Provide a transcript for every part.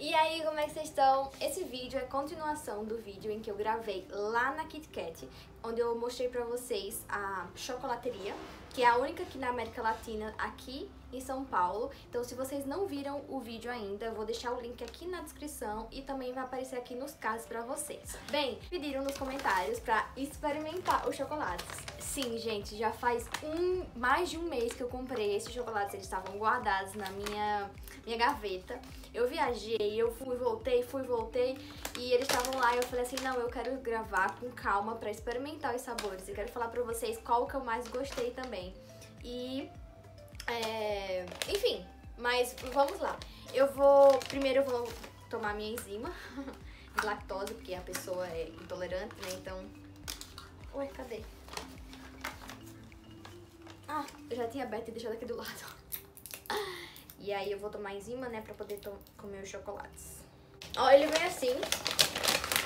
E aí, como é que vocês estão? Esse vídeo é continuação do vídeo em que eu gravei lá na Kit Kat, onde eu mostrei pra vocês a chocolateria, que é a única aqui na América Latina, aqui em São Paulo. Então, se vocês não viram o vídeo ainda, eu vou deixar o link aqui na descrição e também vai aparecer aqui nos cards pra vocês. Bem, pediram nos comentários pra experimentar os chocolates. Sim, gente, já faz um, mais de um mês que eu comprei esses chocolates, eles estavam guardados na minha, minha gaveta. Eu viajei, eu fui, voltei, fui, voltei e eles estavam lá e eu falei assim, não, eu quero gravar com calma pra experimentar os sabores. Eu quero falar pra vocês qual que eu mais gostei também. E é, enfim, mas vamos lá. Eu vou. Primeiro eu vou tomar minha enzima de lactose, porque a pessoa é intolerante, né? Então. Ué, cadê? Ah, eu já tinha aberto e deixado aqui do lado. E aí eu vou tomar enzima, né, pra poder comer os chocolates. Ó, ele vem assim,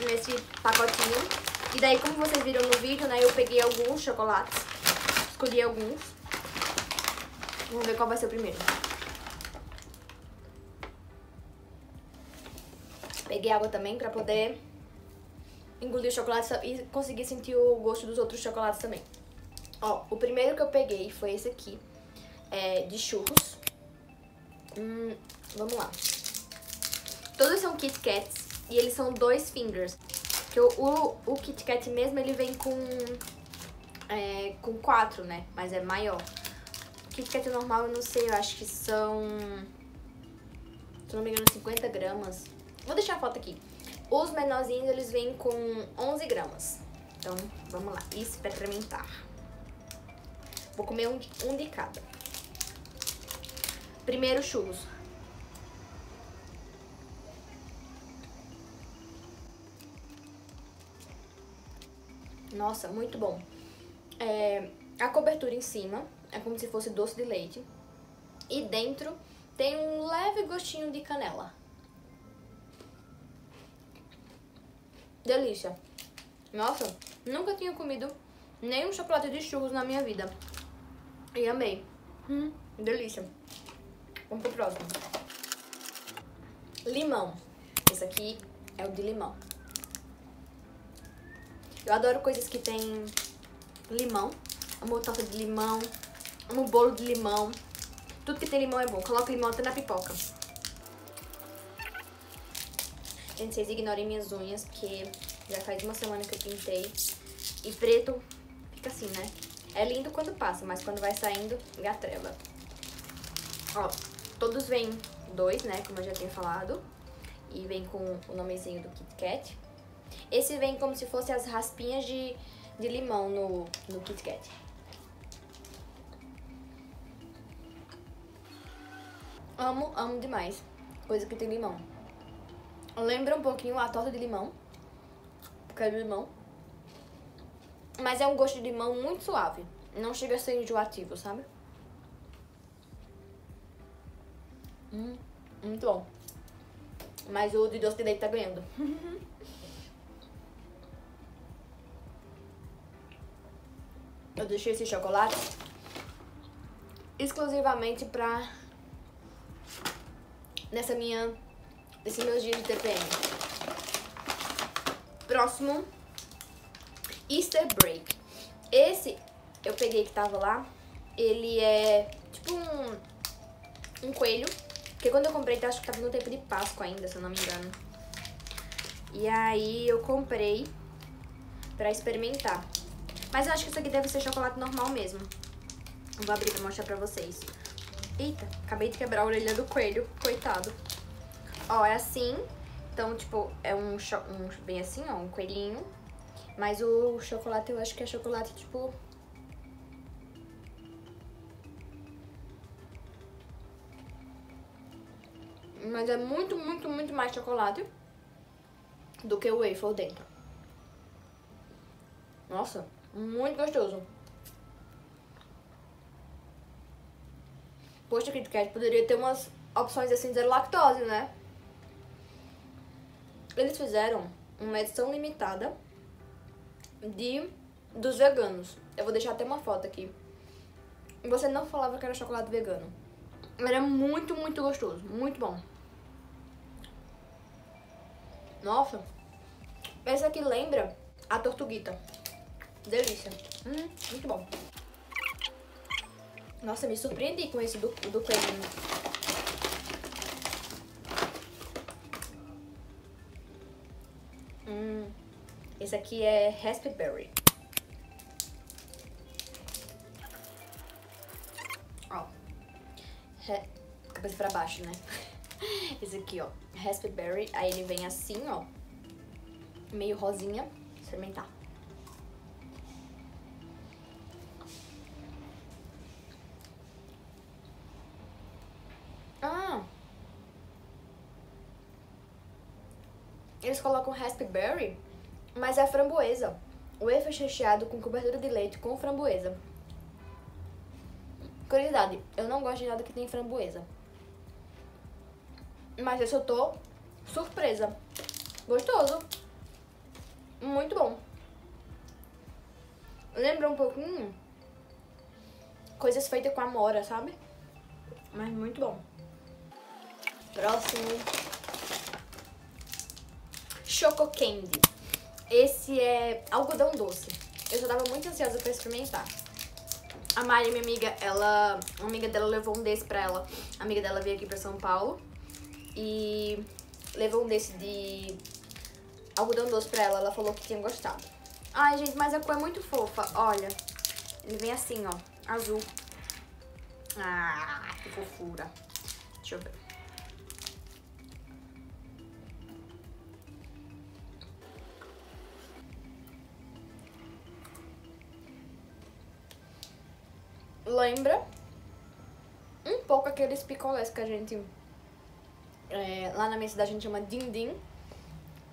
nesse pacotinho. E daí, como vocês viram no vídeo, né, eu peguei alguns chocolates. Escolhi alguns. Vamos ver qual vai ser o primeiro. Peguei água também pra poder engolir o chocolate e conseguir sentir o gosto dos outros chocolates também. Ó, o primeiro que eu peguei foi esse aqui, é de churros. Hum, vamos lá. Todos são Kit Kats e eles são dois fingers. Que o, o, o Kit Kat mesmo, ele vem com, é, com quatro, né? Mas é maior. Kit Kat normal, eu não sei, eu acho que são, se não me engano, 50 gramas. Vou deixar a foto aqui. Os menorzinhos, eles vêm com 11 gramas. Então, vamos lá. Experimentar. Vou comer um, um de cada. Primeiro, churros. Nossa, muito bom. É, a cobertura em cima é como se fosse doce de leite. E dentro tem um leve gostinho de canela. Delícia. Nossa, nunca tinha comido nenhum chocolate de churros na minha vida. E amei. Hum, delícia. Vamos pro próximo. Limão. Esse aqui é o de limão. Eu adoro coisas que tem limão. Amo torta de limão, no bolo de limão. Tudo que tem limão é bom. Coloca limão até na pipoca. Gente, vocês ignorem minhas unhas, porque já faz uma semana que eu pintei. E preto fica assim, né? É lindo quando passa, mas quando vai saindo, gatrela. Ó, todos vêm dois, né? Como eu já tinha falado. E vem com o nomezinho do Kit Kat. Esse vem como se fosse as raspinhas de, de limão no, no Kit Kat. Amo, amo demais. Coisa que tem limão. Lembra um pouquinho a torta de limão. Porque é de limão. Mas é um gosto de limão muito suave. Não chega a ser enjoativo, sabe? Hum, muito bom. Mas o de doce de leite tá ganhando. Eu deixei esse chocolate exclusivamente pra nessa minha, nesses meus dias de TPM. Próximo, Easter Break. Esse eu peguei que tava lá, ele é tipo um, um coelho, porque quando eu comprei, acho que tava no tempo de Páscoa ainda, se eu não me engano. E aí eu comprei pra experimentar. Mas eu acho que isso aqui deve ser chocolate normal mesmo. vou abrir pra mostrar pra vocês. Eita, acabei de quebrar a orelha do coelho, coitado. Ó, é assim. Então, tipo, é um, um bem assim, ó, um coelhinho. Mas o chocolate, eu acho que é chocolate, tipo... Mas é muito, muito, muito mais chocolate do que o waffle dentro. Nossa, muito gostoso. Poxa, Kit Kat poderia ter umas opções assim zero lactose, né? Eles fizeram uma edição limitada de dos veganos. Eu vou deixar até uma foto aqui. Você não falava que era chocolate vegano. Era muito, muito gostoso. Muito bom. Nossa, esse aqui lembra a tortuguita. Delícia. Hum, muito bom. Nossa, me surpreendi com esse do, do Cleveland. Esse aqui é Raspberry. Ó. Re... Cabeça pra baixo, né? Esse aqui, ó. Raspberry. Aí ele vem assim, ó. Meio rosinha. Experimentar. Ah! Eles colocam raspberry, mas é framboesa. O wafer recheado com cobertura de leite com framboesa. Curiosidade, eu não gosto de nada que tem framboesa. Mas eu tô surpresa. Gostoso. Muito bom. Lembra um pouquinho coisas feitas com amora, sabe? Mas muito bom. Próximo. Choco Candy. Esse é algodão doce. Eu já tava muito ansiosa pra experimentar. A Mari, minha amiga, ela. Uma amiga dela levou um desse pra ela. A amiga dela veio aqui pra São Paulo. E levou um desse de algodão doce pra ela. Ela falou que tinha gostado. Ai, gente, mas a cor é muito fofa. Olha. Ele vem assim, ó. Azul. Ah, que fofura. Deixa eu ver. Lembra um pouco aqueles picolés que a gente... É, lá na minha cidade a gente chama din-din.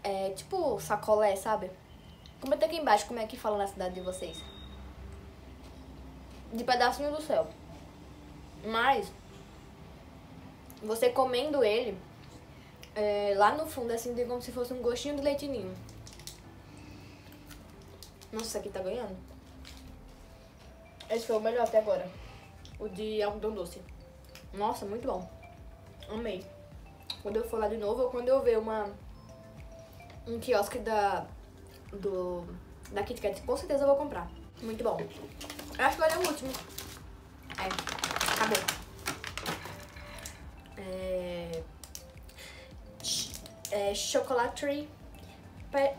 É tipo sacolé, sabe? Comenta aqui embaixo como é que fala na cidade de vocês. De pedacinho do céu. Mas, você comendo ele, é, lá no fundo, assim, tem como se fosse um gostinho de leitinho. Nossa, esse aqui tá ganhando. Esse foi o melhor até agora. O de algodão doce. Nossa, muito bom. Amei. Quando eu for lá de novo, ou quando eu ver uma um quiosque da do da Kit Kat, com certeza eu vou comprar. Muito bom. Eu acho que vai ser o último. É, acabou. É, é chocolate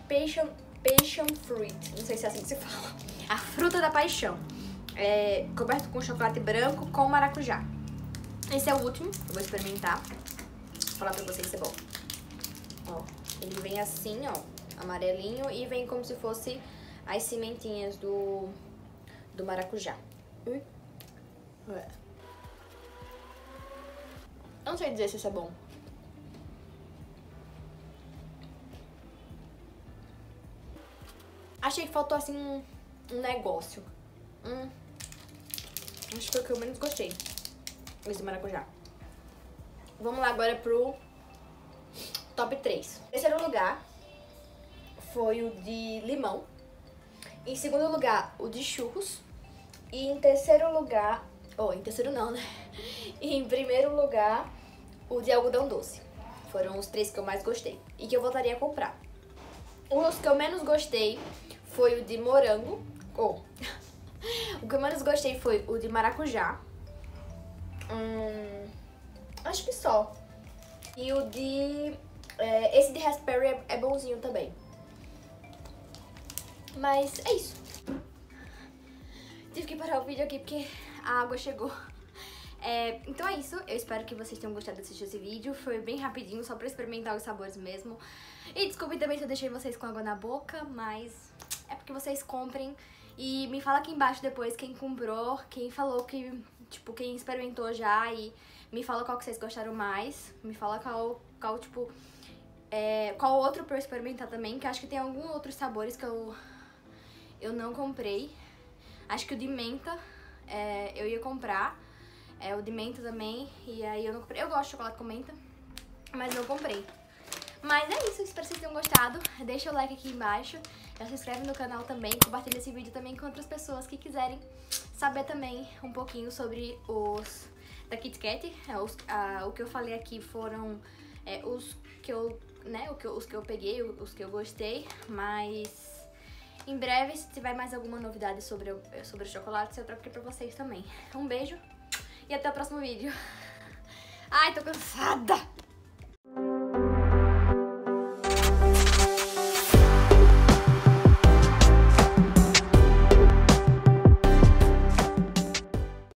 passion, passion fruit. Não sei se é assim que se fala. A fruta da paixão. É, coberto com chocolate branco com maracujá. Esse é o último, eu vou experimentar. Vou falar pra vocês se é bom. Ó, ele vem assim, ó, amarelinho e vem como se fosse as cimentinhas do, do maracujá. Ué. Eu não sei dizer se isso é bom. Achei que faltou assim um, um negócio. Hum. Acho que foi o que eu menos gostei. Esse maracujá. Vamos lá agora pro top 3. Terceiro lugar foi o de limão. Em segundo lugar, o de churros. E em terceiro lugar... Oh, em terceiro não, né? E em primeiro lugar, o de algodão doce. Foram os três que eu mais gostei. E que eu voltaria a comprar. Os que eu menos gostei foi o de morango. Oh. o que eu menos gostei foi o de maracujá. Hum, acho que só. E o de... É, esse de raspberry é, é bonzinho também. Mas é isso. Tive que parar o vídeo aqui porque a água chegou. É, então é isso, eu espero que vocês tenham gostado de assistir esse vídeo. Foi bem rapidinho, só pra experimentar os sabores mesmo. E desculpe também se eu deixei vocês com água na boca, mas é porque vocês comprem. E me fala aqui embaixo depois quem comprou, quem falou que, tipo, quem experimentou já e me fala qual que vocês gostaram mais. Me fala qual, qual tipo, é, qual outro pra eu experimentar também, que acho que tem alguns outros sabores que eu, eu não comprei. Acho que o de menta é, eu ia comprar, é, o de menta também, e aí eu não comprei. Eu gosto de chocolate com menta, mas não comprei. Mas é isso, espero que vocês tenham gostado. Deixa o like aqui embaixo, já se inscreve no canal também, compartilha esse vídeo também com outras pessoas que quiserem saber também um pouquinho sobre os da Kit Kat. É, os, ah, o que eu falei aqui foram é, os que eu, né, os que eu peguei, os que eu gostei, mas... Em breve, se tiver mais alguma novidade sobre, sobre o chocolate, eu trago aqui pra vocês também. Um beijo e até o próximo vídeo. Ai, tô cansada!